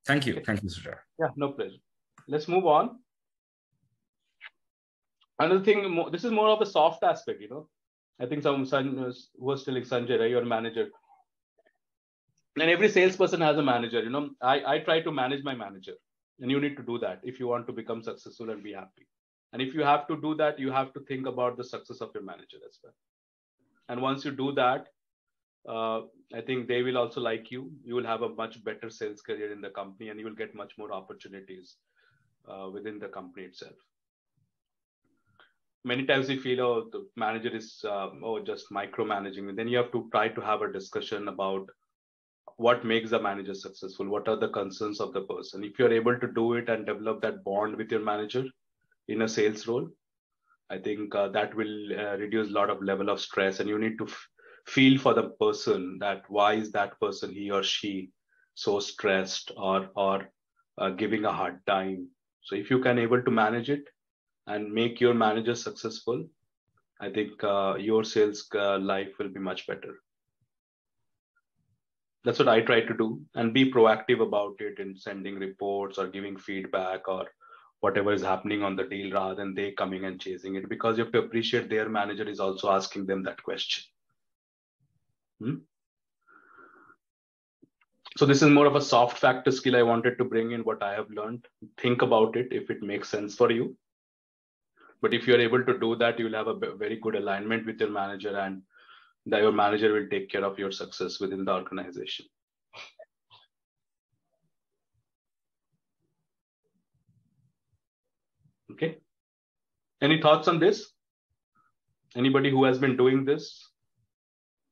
Thank you. Thank you, Sujay. Yeah, no pleasure. Let's move on. Another thing, this is more of a soft aspect, you know. I think some son was telling Sanchay, right, your manager. And every salesperson has a manager, you know. I, I try to manage my manager, and you need to do that if you want to become successful and be happy. And if you have to do that, you have to think about the success of your manager as well. And once you do that, uh, I think they will also like you. You will have a much better sales career in the company, and you will get much more opportunities uh, within the company itself. Many times we feel, oh, the manager is um, oh just micromanaging, and then you have to try to have a discussion about what makes the manager successful. What are the concerns of the person? If you're able to do it and develop that bond with your manager in a sales role, I think uh, that will uh, reduce a lot of level of stress, and you need to f- feel for the person that why is that person he or she so stressed or or uh, giving a hard time so if you can able to manage it and make your manager successful i think uh, your sales uh, life will be much better that's what i try to do and be proactive about it in sending reports or giving feedback or whatever is happening on the deal rather than they coming and chasing it because you have to appreciate their manager is also asking them that question Hmm? So this is more of a soft factor skill I wanted to bring in what I have learned. Think about it if it makes sense for you. But if you're able to do that, you'll have a very good alignment with your manager and that your manager will take care of your success within the organization. Okay. Any thoughts on this? Anybody who has been doing this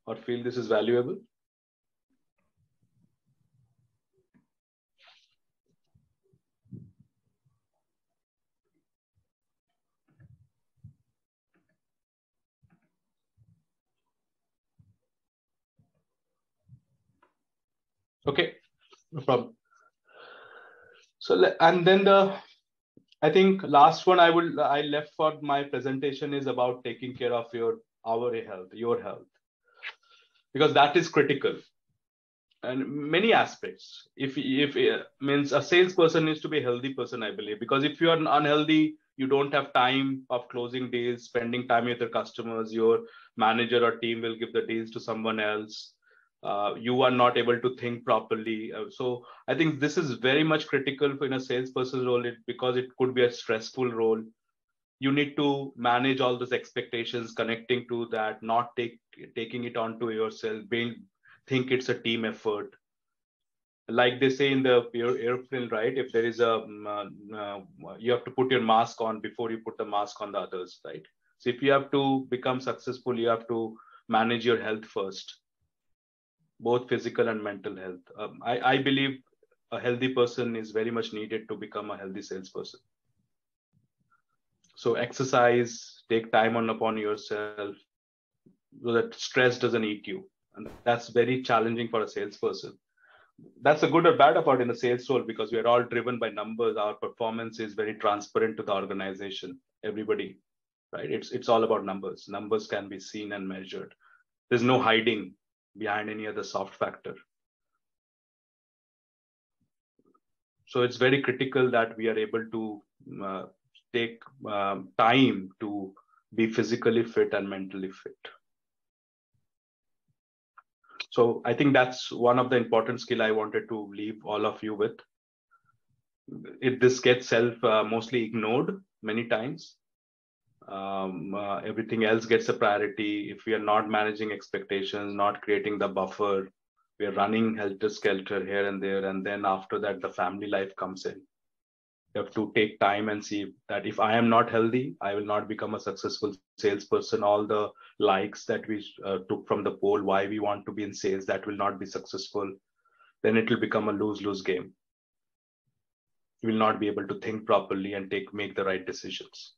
or feel this is valuable? Okay, no problem. So, and then the, I think last one I will, I left for my presentation is about taking care of your, our health, your health, because that is critical. And many aspects. If if uh, means a salesperson needs to be a healthy person, I believe, because if you are unhealthy, you don't have time of closing deals, spending time with your customers. Your manager or team will give the deals to someone else uh, you are not able to think properly. Uh, so I think this is very much critical in a salesperson's role it, because it could be a stressful role. You need to manage all those expectations, connecting to that, not take taking it onto yourself, being think it's a team effort. Like they say in the air, airplane, right? If there is a, um, uh, uh, you have to put your mask on before you put the mask on the others, right? So if you have to become successful, you have to manage your health first both physical and mental health. Um, I, I believe a healthy person is very much needed to become a healthy salesperson. So exercise, take time on upon yourself, so that stress doesn't eat you. And that's very challenging for a salesperson. That's a good or bad part in the sales role because we are all driven by numbers. Our performance is very transparent to the organization, everybody, right? It's it's all about numbers. Numbers can be seen and measured. There's no hiding behind any other soft factor. So it's very critical that we are able to uh, take um, time to be physically fit and mentally fit. So I think that's one of the important skill I wanted to leave all of you with. If this gets self uh, mostly ignored many times, um, uh, everything else gets a priority. If we are not managing expectations, not creating the buffer, we are running helter skelter here and there, and then after that, the family life comes in. You have to take time and see that if I am not healthy, I will not become a successful salesperson. All the likes that we uh, took from the poll, why we want to be in sales, that will not be successful. Then it will become a lose-lose game. You will not be able to think properly and take make the right decisions.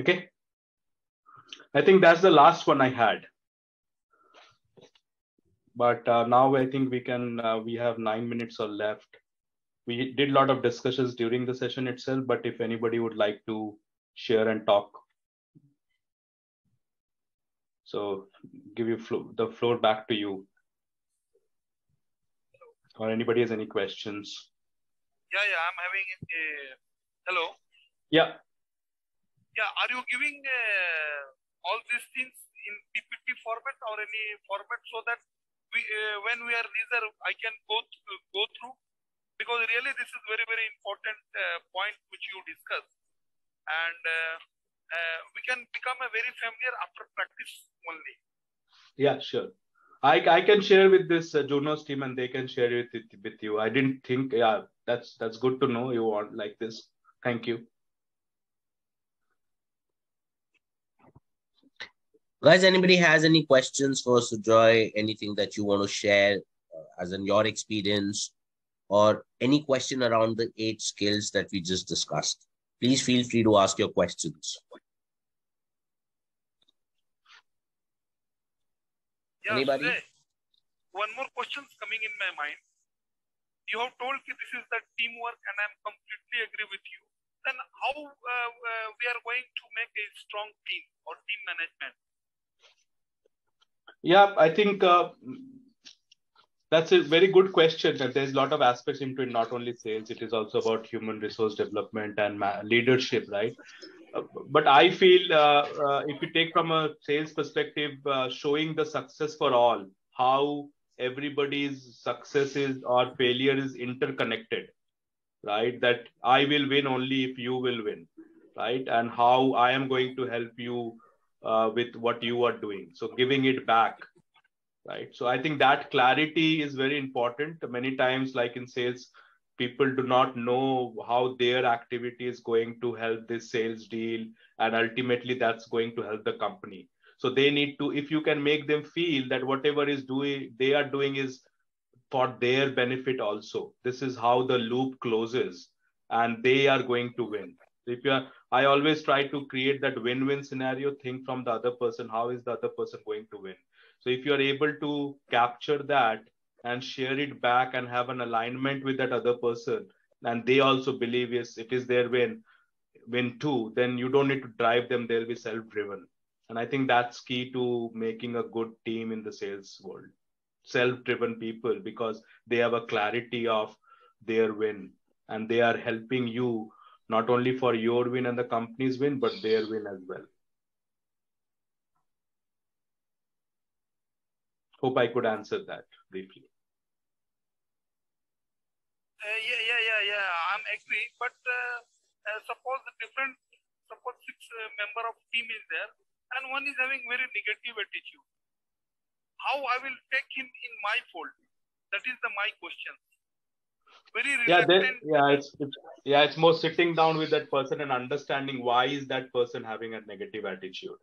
Okay. I think that's the last one I had. But uh, now I think we can, uh, we have nine minutes or left. We did a lot of discussions during the session itself, but if anybody would like to share and talk. So give you flo the floor back to you. Or anybody has any questions? Yeah, yeah, I'm having a, hello. Yeah. Yeah, are you giving uh, all these things in PPT format or any format so that we, uh, when we are reserved, I can go th go through because really this is very very important uh, point which you discuss, and uh, uh, we can become a very familiar after practice only. Yeah, sure. I, I can share with this uh, Juno's team and they can share it with, with you. I didn't think, yeah, that's that's good to know you want like this. Thank you. Guys, anybody has any questions for Sujoy? Anything that you want to share uh, as in your experience or any question around the eight skills that we just discussed? Please feel free to ask your questions. Yeah, Anybody? One more question coming in my mind. You have told me this is the teamwork, and I'm completely agree with you. Then how uh, uh, we are going to make a strong team or team management? Yeah, I think uh, that's a very good question. That there's a lot of aspects into it, not only sales, it is also about human resource development and leadership, right? Uh, but I feel uh, uh, if you take from a sales perspective, uh, showing the success for all, how everybody's successes or failure is interconnected, right? That I will win only if you will win, right? And how I am going to help you uh, with what you are doing. So giving it back, right? So I think that clarity is very important. Many times, like in sales, people do not know how their activity is going to help this sales deal, and ultimately that's going to help the company. So they need to, if you can make them feel that whatever is doing, they are doing is for their benefit also. This is how the loop closes, and they are going to win. If you are I always try to create that win-win scenario. Think from the other person. How is the other person going to win? So if you are able to capture that and share it back and have an alignment with that other person, and they also believe yes, it is their win, win too, then you don't need to drive them. They'll be self-driven. And I think that's key to making a good team in the sales world. Self-driven people because they have a clarity of their win and they are helping you not only for your win and the company's win, but their win as well. Hope I could answer that briefly. Uh, yeah, yeah, yeah, yeah. I'm agree. But uh, uh, suppose the different, suppose six uh, member of team is there, and one is having very negative attitude. How I will take him in my fold? That is the my question. Very yeah, reluctant. yeah, it's, it's yeah, it's more sitting down with that person and understanding why is that person having a negative attitude,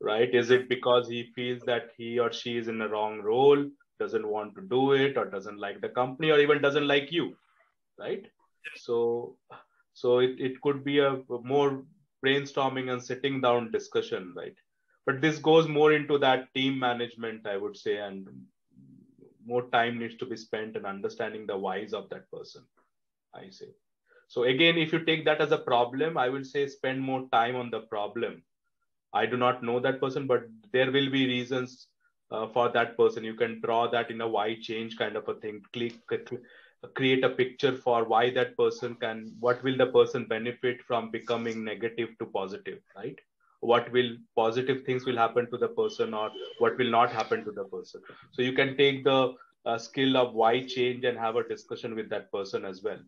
right? Is it because he feels that he or she is in the wrong role? doesn't want to do it or doesn't like the company or even doesn't like you right so so it, it could be a more brainstorming and sitting down discussion right but this goes more into that team management i would say and more time needs to be spent in understanding the whys of that person i say. So again if you take that as a problem i will say spend more time on the problem. I do not know that person but there will be reasons uh, for that person. You can draw that in a why change kind of a thing. Click, click create a picture for why that person can what will the person benefit from becoming negative to positive right what will positive things will happen to the person or what will not happen to the person so you can take the uh, skill of why change and have a discussion with that person as well?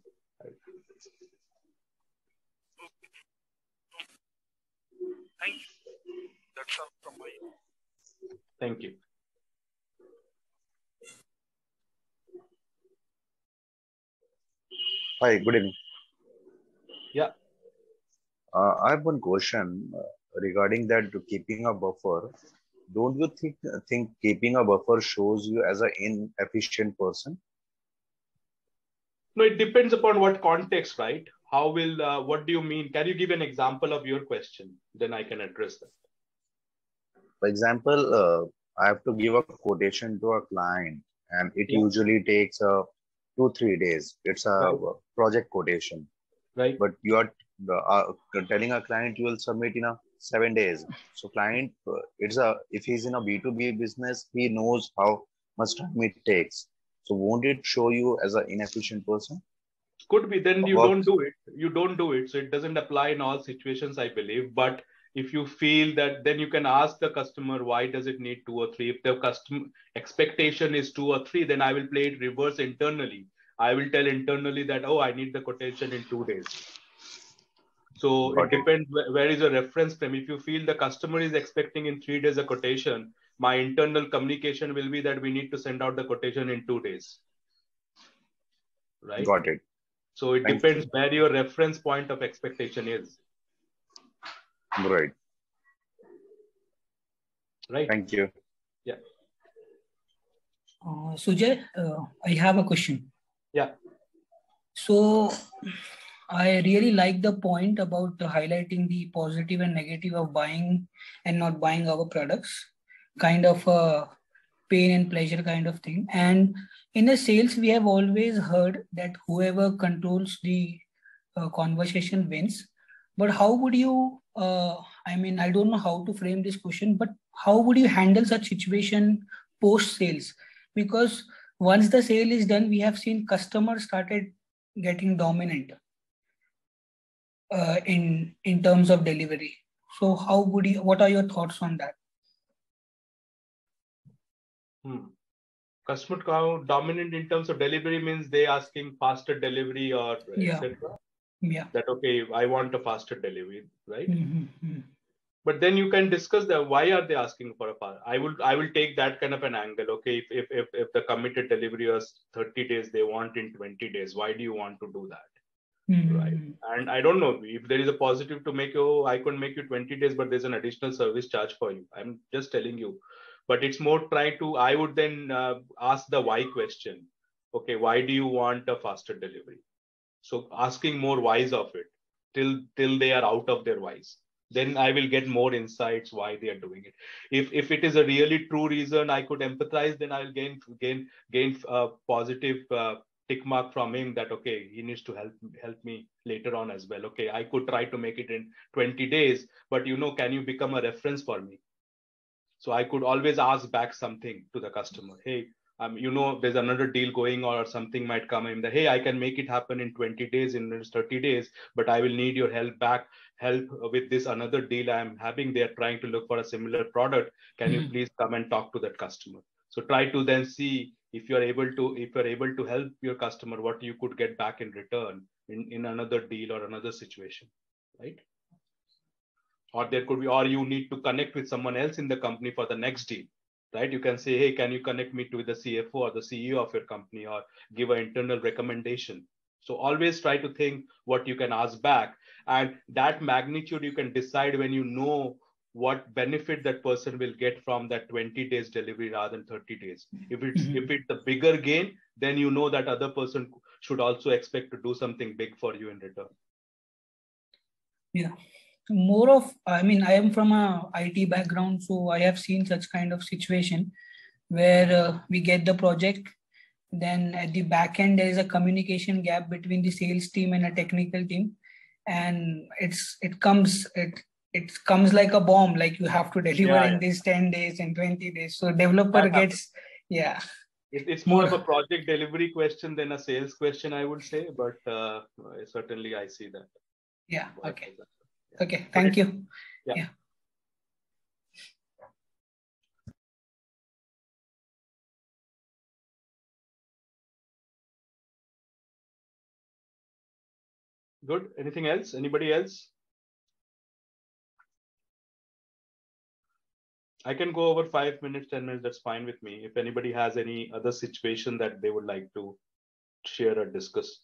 Thank you. That's all from my end. thank you Hi, good evening. Yeah. Uh, I have one question uh, regarding that keeping a buffer. Don't you think think keeping a buffer shows you as an inefficient person? no it depends upon what context right how will uh, what do you mean can you give an example of your question then i can address that For example, uh, I have to give a quotation to a client, and it Yeah. usually takes uh, two three days. It's a Right. project quotation, right but you are uh, telling a client you will submit in a seven days. So client, uh, it's a if he's in a B two B business, he knows how much time it takes. So won't it show you as an inefficient person? could be then you Work. don't do it you don't do it so it doesn't apply in all situations i believe but if you feel that then you can ask the customer why does it need two or three if the customer expectation is two or three then i will play it reverse internally i will tell internally that oh i need the quotation in two days so Got it it. depends where, where is your reference frame if you feel the customer is expecting in three days a quotation my internal communication will be that we need to send out the quotation in two days right Got it. so it Thank depends where your reference point of expectation is, Right. right? Thank you. Uh, Sujay, uh, I have a question. Yeah. So I really like the point about the highlighting the positive and negative of buying and not buying our products, kind of a pain and pleasure kind of thing. And in the sales, we have always heard that whoever controls the uh, conversation wins. But how would you? Uh, I mean, I don't know how to frame this question, but how would you handle such situation post sales? Because once the sale is done, we have seen customers started getting dominant uh, in in terms of delivery. So how would you? What are your thoughts on that? Hmm. Customer dominant in terms of delivery means they asking faster delivery or Yeah. etc. Yeah. That okay, I want a faster delivery, right? Mhm, mhm. But then you can discuss the why are they asking for a fast. I will I will take that kind of an angle. Okay, if if if, if the committed delivery was 30 days, they want in 20 days. Why do you want to do that? Right. Mhm. And I don't know if there is a positive to make you, oh, I could make you 20 days, but there's an additional service charge for you. I'm just telling you. But it's more try to, I would then uh, ask the why question. Okay, why do you want a faster delivery? So asking more whys of it till till they are out of their whys. Then I will get more insights why they are doing it. If if it is a really true reason I could empathize, then I'll gain gain gain a positive uh, tick mark from him that okay he needs to help help me later on as well. Okay i could try to make it in 20 days but you know can you become a reference for me? So i could always ask back something to the customer. Hey um, you know there's another deal going or something might come in that hey i can make it happen in 20 days in 30 days but i will need your help back help with this another deal i'm having. They're trying to look for a similar product. Can you Mhm. please come and talk to that customer? So try to then see if you're able to if you're able to help your customer what you could get back in return in, in another deal or another situation right? Or there could be or you need to connect with someone else in the company for the next deal right? You can say hey can you connect me to the cfo or the ceo of your company or give an internal recommendation? So always try to think what you can ask back and that magnitude you can decide when you know what benefit that person will get from that 20 days delivery rather than 30 days if it's Mhm. if it's a bigger gain then you know that other person should also expect to do something big for you in return Yeah. more of i mean i am from a it background so i have seen such kind of situation where uh, we get the project then at the back end there is a communication gap between the sales team and a technical team and it's it comes it it comes like a bomb like you have to deliver Yeah, in yeah. these 10 days and 20 days. So developer That happens. gets yeah. It, it's more of a project delivery question than a sales question i would say but uh, certainly i see that. Yeah okay. okay thank you. Yeah. good. Anything else? Anybody else I can go over five minutes, 10 minutes. That's fine with me. If anybody has any other situation that they would like to share or discuss.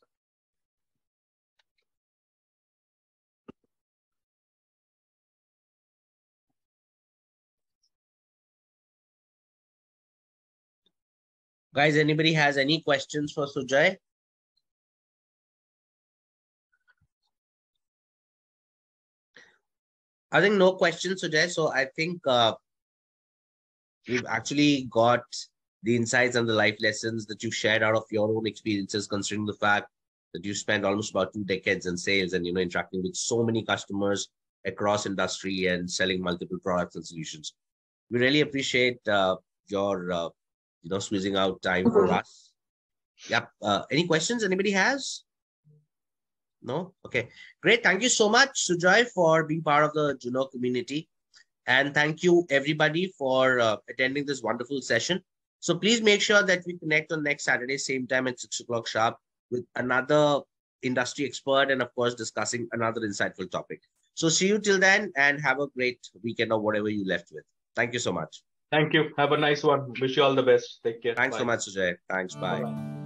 Guys, anybody has any questions for Sujay? I think no questions, Sujay. So I think uh, we've actually got the insights and the life lessons that you've shared out of your own experiences, considering the fact that you spent almost about two decades in sales and you know interacting with so many customers across industry and selling multiple products and solutions. We really appreciate uh, your uh, you know squeezing out time for us. Yep. Uh, any questions anybody has? No? Okay. Great. Thank you so much, Sujay, for being part of the Juno community. And thank you, everybody, for uh, attending this wonderful session. So please make sure that we connect on next Saturday, same time at six o'clock sharp, with another industry expert and, of course, discussing another insightful topic. So see you till then and have a great weekend or whatever you left with. Thank you so much. Thank you. Have a nice one. Wish you all the best. Take care. Thanks so much, Sujay. Thanks. Bye. Bye-bye.